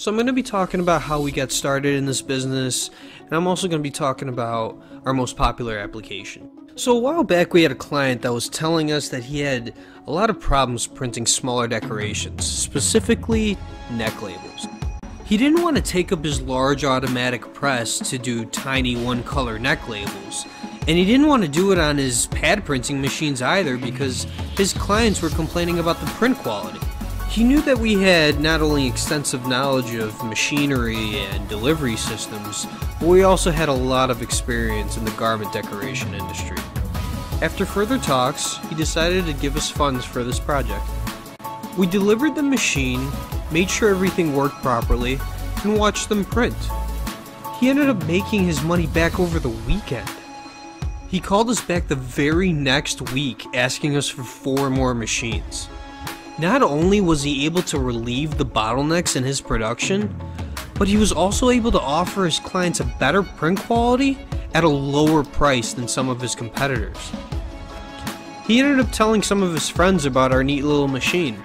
So I'm going to be talking about how we got started in this business, and I'm also going to be talking about our most popular application. So a while back we had a client that was telling us that he had a lot of problems printing smaller decorations, specifically neck labels. He didn't want to take up his large automatic press to do tiny one color neck labels, and he didn't want to do it on his pad printing machines either because his clients were complaining about the print quality. He knew that we had not only extensive knowledge of machinery and delivery systems, but we also had a lot of experience in the garment decoration industry. After further talks, he decided to give us funds for this project. We delivered the machine, made sure everything worked properly, and watched them print. He ended up making his money back over the weekend. He called us back the very next week asking us for four more machines. Not only was he able to relieve the bottlenecks in his production, but he was also able to offer his clients a better print quality at a lower price than some of his competitors. He ended up telling some of his friends about our neat little machine,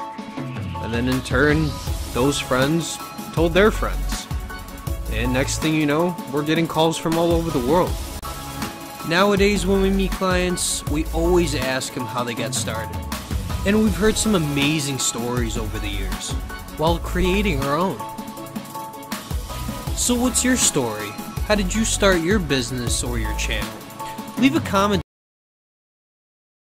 and then in turn, those friends told their friends. And next thing you know, we're getting calls from all over the world. Nowadays, when we meet clients, we always ask them how they got started. And we've heard some amazing stories over the years, while creating our own. So what's your story? How did you start your business or your channel? Leave a comment